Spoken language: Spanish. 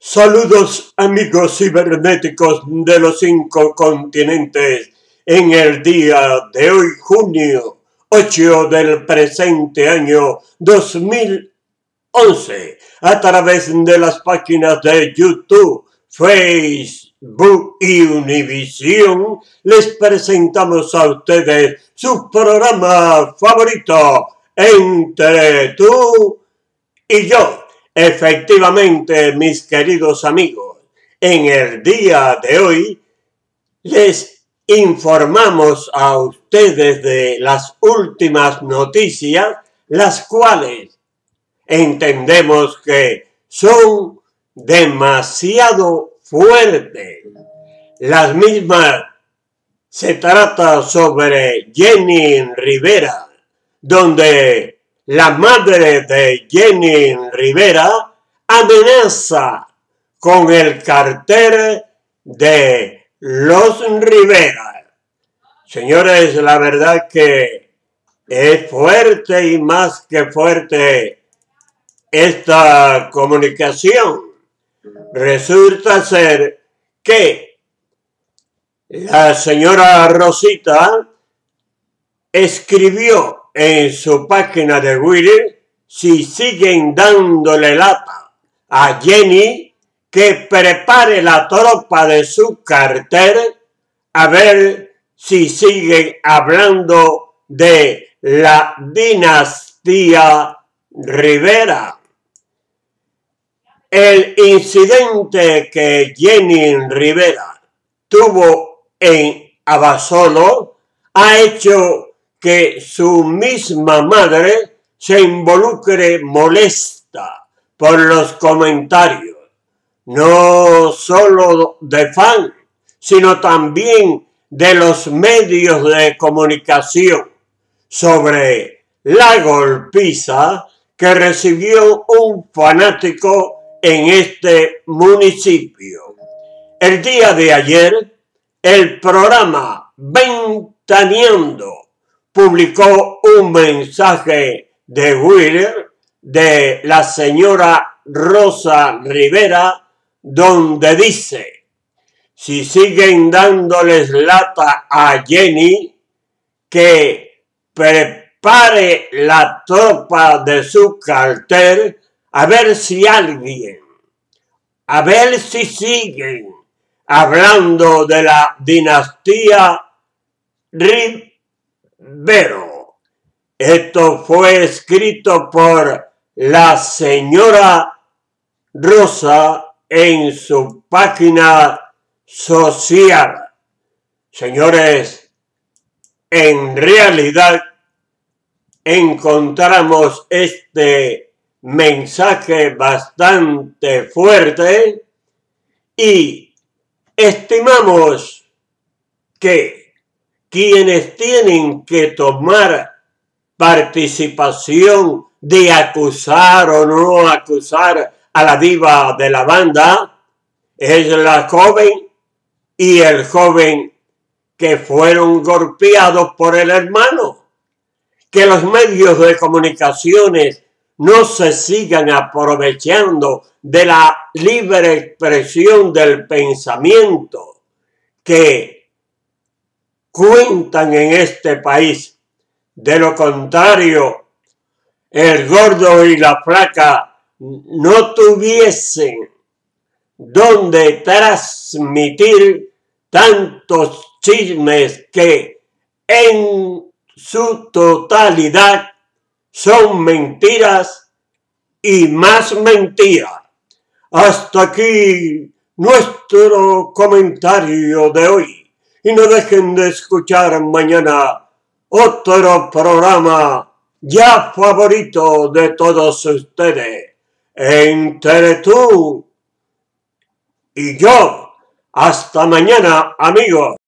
Saludos amigos cibernéticos de los cinco continentes. En el día de hoy, junio 8 del presente año 2011, a través de las páginas de YouTube, Facebook y Univision, les presentamos a ustedes su programa favorito, Entre tú y yo Efectivamente, mis queridos amigos, en el día de hoy les informamos a ustedes de las últimas noticias, las cuales entendemos que son demasiado fuertes. Las mismas se trata sobre Jenny Rivera, donde la madre de Jenny Rivera amenaza con el cartel de los Rivera. Señores, la verdad que es fuerte y más que fuerte esta comunicación. Resulta ser que la señora Rosita escribió en su página de Twitter si siguen dándole lata a Jenny que prepare la tropa de su cartel a ver si siguen hablando de la dinastía Rivera. El incidente que Jenny Rivera tuvo en Abasolo ha hecho que su misma madre se involucre molesta por los comentarios, no solo de fan, sino también de los medios de comunicación sobre la golpiza que recibió un fanático en este municipio. El día de ayer, el programa Ventaneando publicó un mensaje de Twitter de la señora Rosa Rivera donde dice, si siguen dándoles lata a Jenny, que prepare la tropa de su cartel a ver si alguien, a ver si siguen hablando de la dinastía Vero. Esto fue escrito por la señora Rosa en su página social. Señores, en realidad encontramos este mensaje bastante fuerte y estimamos que quienes tienen que tomar participación de acusar o no acusar a la diva de la banda es la joven y el joven que fueron golpeados por el hermano. Que los medios de comunicaciones no se sigan aprovechando de la libre expresión del pensamiento que cuentan en este país. De lo contrario, el gordo y la flaca no tuviesen donde transmitir tantos chismes que en su totalidad son mentiras y más mentiras. Hasta aquí nuestro comentario de hoy y no dejen de escuchar mañana otro programa ya favorito de todos ustedes, entre tú y yo. Hasta mañana, amigos.